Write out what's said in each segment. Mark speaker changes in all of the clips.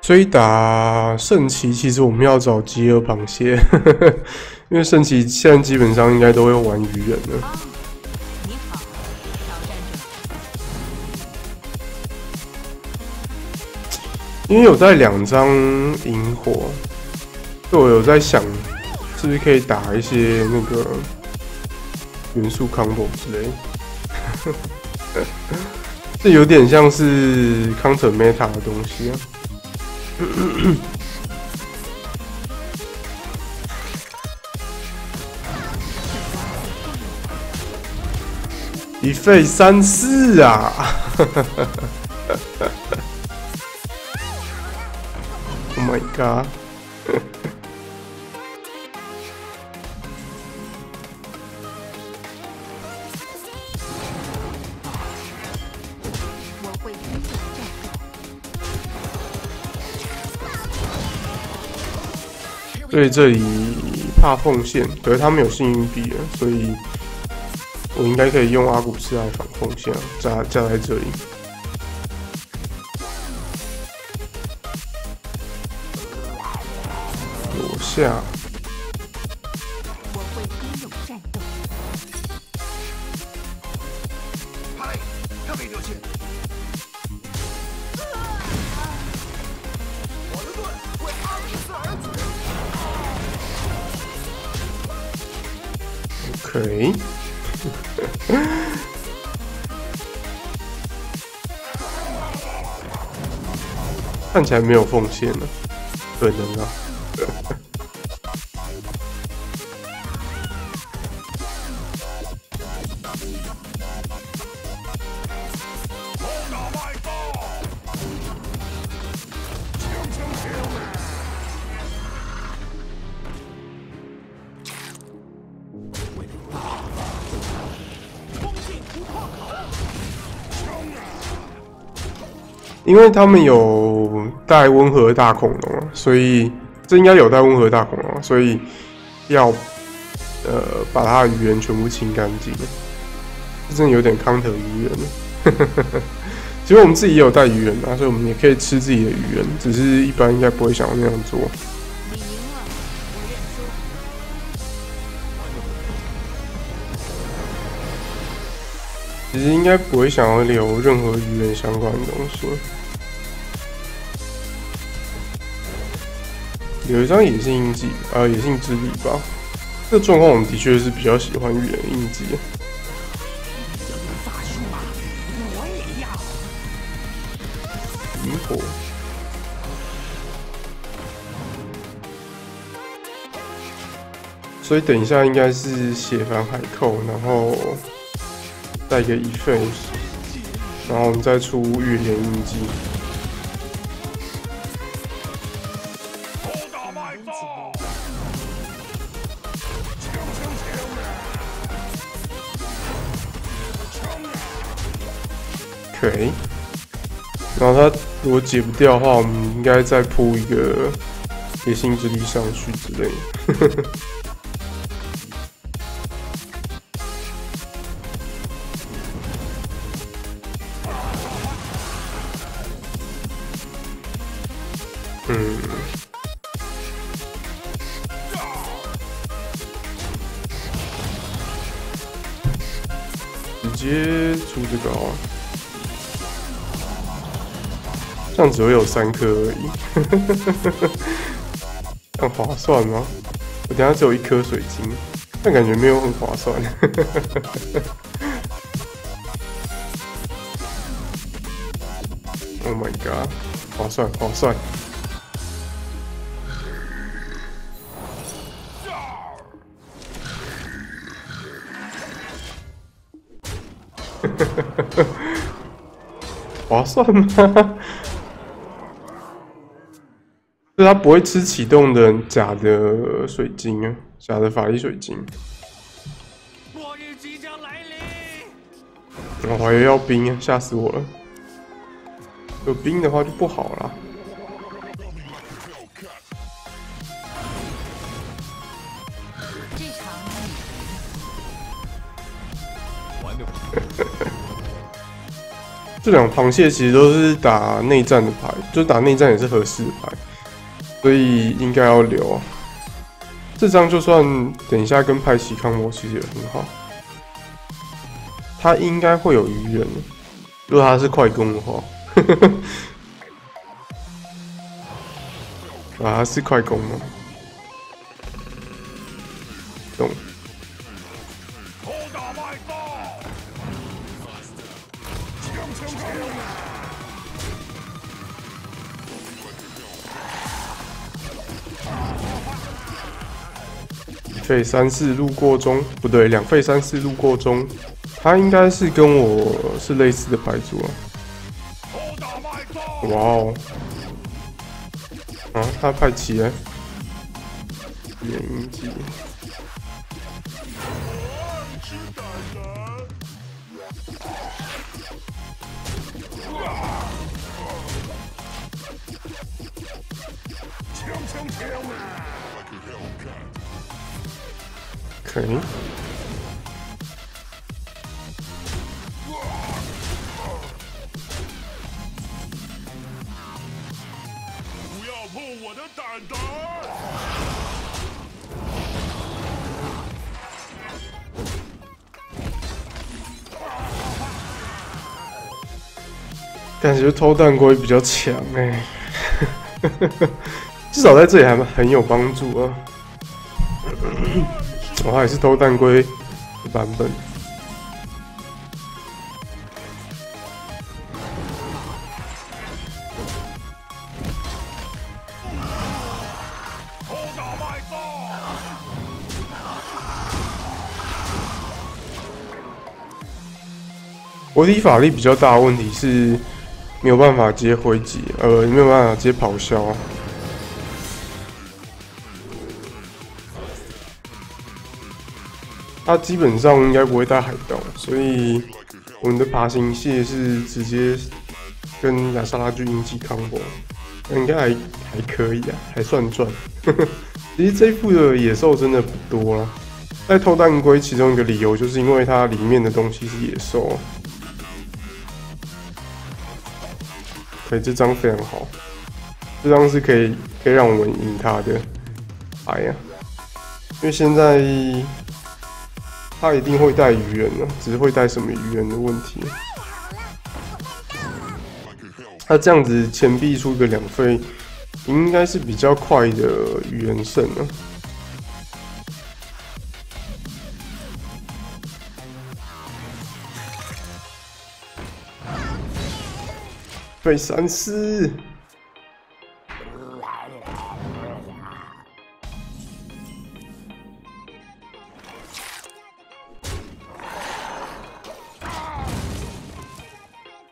Speaker 1: 追打圣骑，其实我们要找饥饿螃蟹，因为圣骑现在基本上应该都会玩鱼人了。因为有带两张萤火，就我有在想，是不是可以打一些那个元素 combo 之类。这有点像是 counter meta 的东西啊。一费三四啊！Oh my god！所以这里怕奉献，可是他们有幸运币啊，所以我应该可以用阿古斯来防奉献啊，加加在这里。左下，哎。看起来没有奉献了，对的呢。因为他们有带温和大恐龙啊，所以这应该有带温和大恐龙啊，所以要呃把它的鱼人全部清干净。这真的有点康特鱼人了。其实我们自己也有带鱼人啊，所以我们也可以吃自己的鱼人，只是一般应该不会想要那样做。其实应该不会想要留任何鱼人相关的东西。有一张野性印记，呃，野性之力吧。这状况我们的确是比较喜欢鱼人印记。萤火。所以等一下应该是血凡海寇，然后带一个 efface，然后我们再出预言印记。OK，。然后他如果解不掉的话，我们应该再铺一个野性之力上去之类的。嗯，直接出这个哦，这样只会有三颗而已，很划算吗？我等下只有一颗水晶，但感觉没有很划算。Oh my god，划算划算。划算吗？是他不会吃启动的假的水晶啊，假的法力水晶。
Speaker 2: 末日即将来临。
Speaker 1: 我还以为要冰啊，吓死我了！有冰的话就不好了。
Speaker 3: 这场你
Speaker 2: 玩的
Speaker 1: 这两螃蟹其实都是打内战的牌，就打内战也是合适的牌，所以应该要留。这张就算等一下跟派奇康模其实也很好，他应该会有鱼人，如果他是快攻的话，啊，是快攻吗？懂。
Speaker 2: 偷打麦霸，枪枪枪！
Speaker 1: 费三四路过中，不对，两费三四路过中，他应该是跟我是类似的牌组啊。哇哦！啊，他派齐了，可以。
Speaker 2: 不要碰我的胆胆！
Speaker 1: 感觉偷蛋龟比较强哎、至少在这里还蛮很有帮助啊。我还是偷蛋龟的版本，我体法力比较大的问题是没有办法接回击，呃，没有办法接咆哮它。基本上应该不会带海盗，所以我们的爬行蟹是直接跟亚莎拉巨鹰击 combo，应该还还可以啊，还算赚。其实这一副的野兽真的不多了，在偷蛋龟其中一个理由就是因为它里面的东西是野兽啊。可以，这张非常好，这张是可以可以让我们赢他的。哎呀，因为现在他一定会带鱼人的，只是会带什么鱼人的问题。他这样子钱币出个两费，应该是比较快的鱼人胜啊。费三思。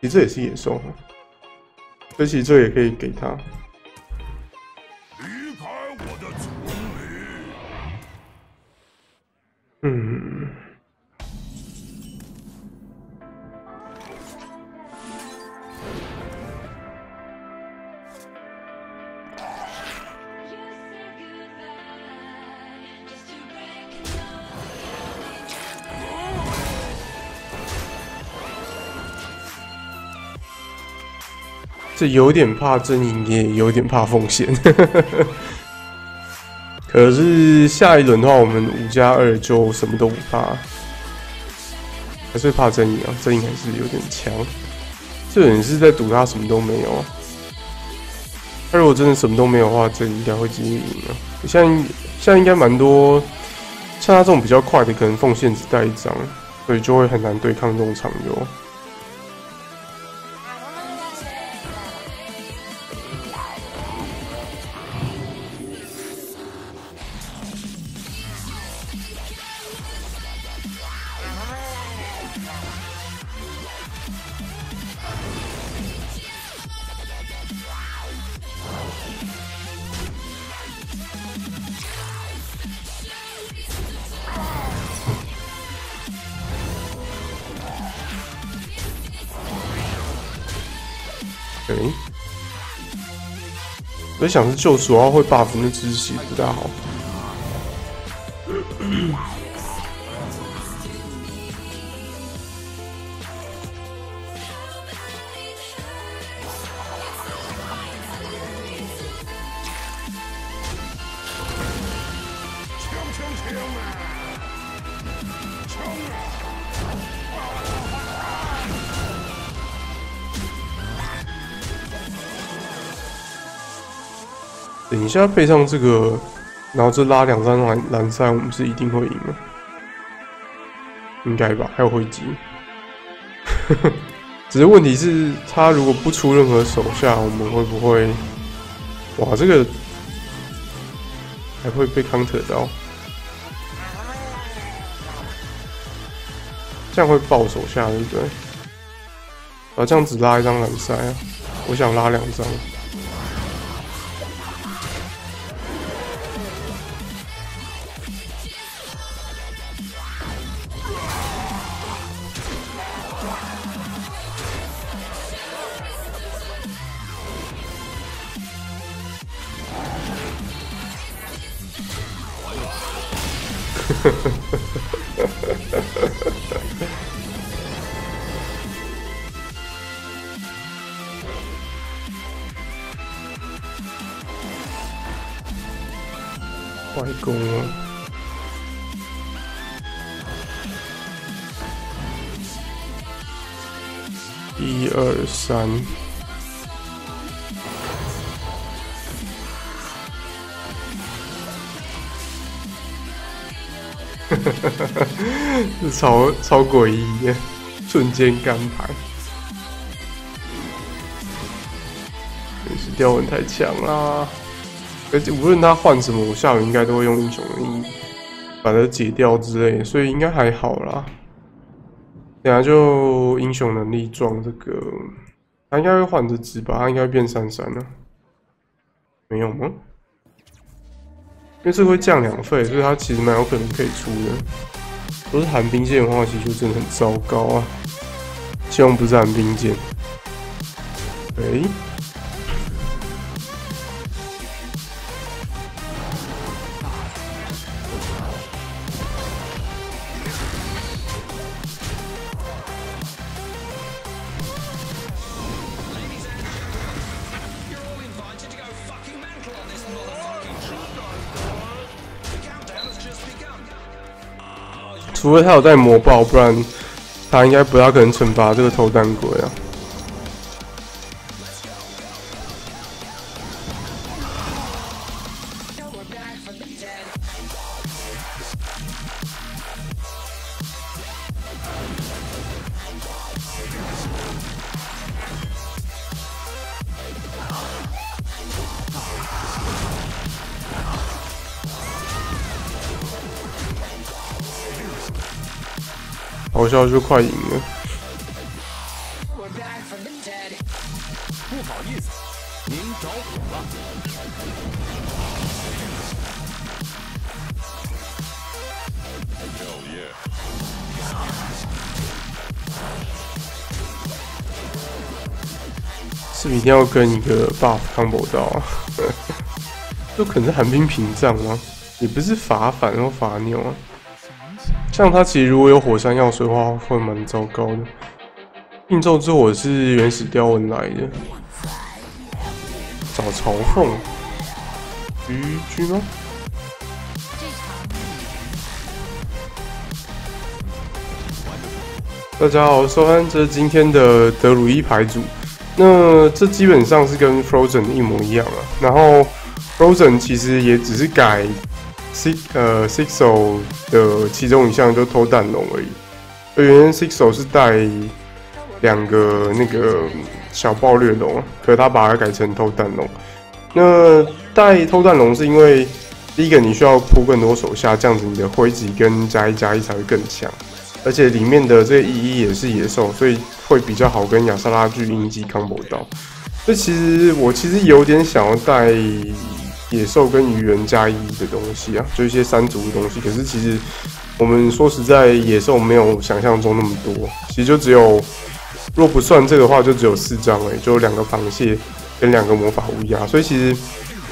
Speaker 1: 其实这也是野兽，所以其实这也可以给他。这有点怕阵营，也有点怕风险。可是下一轮的话，我们五加二就什么都不怕，还是怕阵营啊，阵营还是有点强。这人是在赌他什么都没有啊。他如果真的什么都没有的话，这应该会直接赢啊。现在现在应该蛮多，像他这种比较快的，可能奉献只带一张，所以就会很难对抗这种场游。对，我在想是救赎号会 buff 那只血不太好。等一下配上这个，然后这拉两张蓝蓝赛，我们是一定会赢的，应该吧？还有灰机，只是问题是，他如果不出任何手下，我们会不会？哇，这个还会被 counter 到，这样会爆手下，对不对？啊，这样只拉一张蓝赛啊，我想拉两张。一二三，哈哈哈超超诡异！瞬间干牌，真是雕文太强啦！而且无论他换什么，我下午应该都会用英雄的把它解掉之类，所以应该还好啦。等下就英雄能力撞这个，他应该会换着值吧？他应该变三三了，没有吗？因为这个会降两费，所以他其实蛮有可能可以出的。都是寒冰剑的话，其实就真的很糟糕啊。希望不是寒冰剑。诶。除非他有带魔爆，不然他应该不大可能惩罚这个偷蛋鬼啊。好笑就快赢了。
Speaker 2: 不好意思，您着火了。Hell yeah！
Speaker 1: 是不是一定要跟一个 buff combo 到啊？就可能是寒冰屏障吗？也不是法反或罚牛啊。像他其实如果有火山药水的话，会蛮糟糕的。应咒之火是原始雕纹来的，找嘲讽，鱼居吗？大家好，收看这是今天的德鲁伊牌组。那这基本上是跟 Frozen 一模一样啊。然后 Frozen 其实也只是改 Six 呃 Sixo 的其中一项，就偷蛋龙而已。而原先 Sixo 是带两个那个小暴掠龙，可他把它改成偷蛋龙。那带偷蛋龙是因为第一个你需要铺更多手下，这样子你的灰级跟加一加一才会更强。而且里面的这一一也是野兽，所以会比较好跟亚萨拉巨鹰击 combo 到。这其实我其实有点想要带野兽跟鱼人加一的东西啊，就一些三族的东西。可是其实我们说实在，野兽没有想象中那么多，其实就只有，若不算这个话，就只有四张哎，就两个螃蟹跟两个魔法乌鸦。所以其实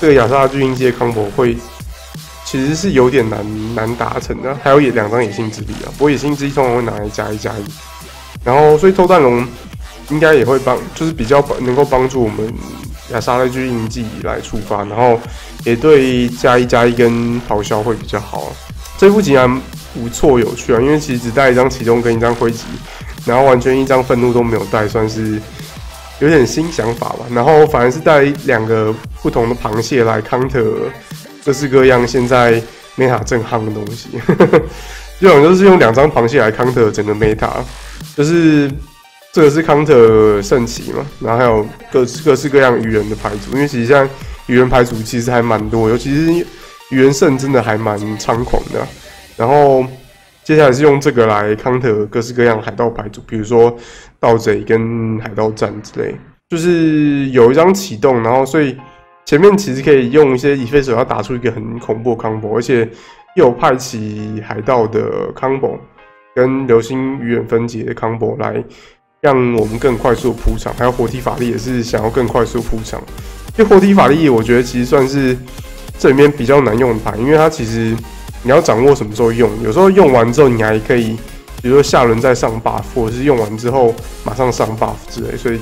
Speaker 1: 这个亚萨拉巨鹰击 combo 会。其实是有点难难达成的，还有野两张野性之力啊，不过野性之力通常会拿来加一加一，然后所以偷蛋龙应该也会帮，就是比较能够帮助我们亚沙勒巨印记来触发，然后也对加一加一跟咆哮会比较好。这副竟然不错有趣啊，因为其实只带一张启动跟一张灰级，然后完全一张愤怒都没有带，算是有点新想法吧。然后反而是带两个不同的螃蟹来 counter 各式各样现在 meta 正夯的东西。这 种就是用两张螃蟹来 counter 整个 meta，就是这个是康特圣骑嘛，然后还有各各式各样鱼人的牌组，因为其实像鱼人牌组其实还蛮多，尤其是鱼人圣真的还蛮猖狂的。然后接下来是用这个来康特各式各样海盗牌组，比如说盗贼跟海盗战之类，就是有一张启动，然后所以前面其实可以用一些以飞手要打出一个很恐怖的 combo，而且。又派起海盗的 combo 跟流星鱼人分解的 combo 来让我们更快速铺场，还有活体法力也是想要更快速铺场。因为活体法力，我觉得其实算是这里面比较难用的牌，因为它其实你要掌握什么时候用，有时候用完之后你还可以，比如说下轮再上 buff，或者是用完之后马上上 buff 之类，所以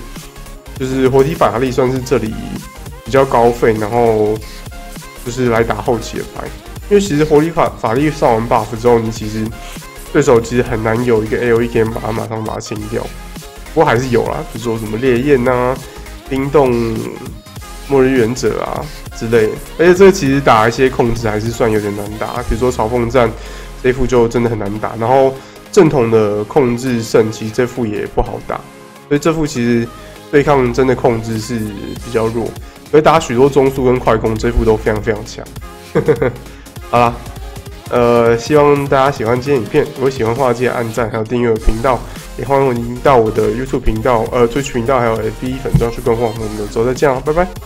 Speaker 1: 就是活体法力算是这里比较高费，然后就是来打后期的牌。因为其实活力法法力上完 buff 之后，你其实对手其实很难有一个 A O E 可以把它马上把它清掉。不过还是有啦，比如说什么烈焰呐、冰冻、末日原者啊之类。而且这个其实打一些控制还是算有点难打，比如说嘲讽战这副就真的很难打。然后正统的控制圣骑这副也不好打，所以这副其实对抗真的控制是比较弱。所以打许多中速跟快攻这副都非常非常强。好了，呃，希望大家喜欢今天影片。如果喜欢的话，记得按赞，还有订阅我频道。也欢迎到我的 YouTube 频道、呃追剧频道，还有 FB 粉专去跟我们的。走，再见了，拜拜。